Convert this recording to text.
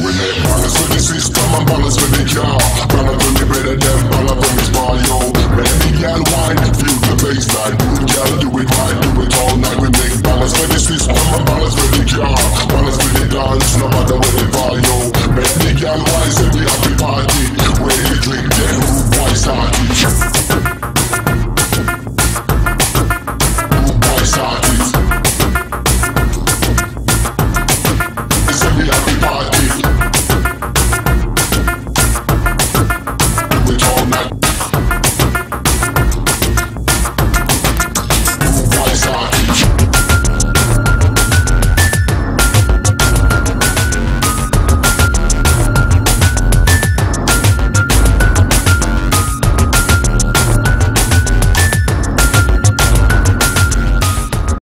When they ballers with the system and ballers with the car. Baller don't better than baller from his bar, yo. Baby girl wine, feel the bassline Good girl, do it right, do it all night. We make ballers with the system and ballers with the car. Ballers with the dance, no matter where they fall, yo. Baby girl wine, say we happy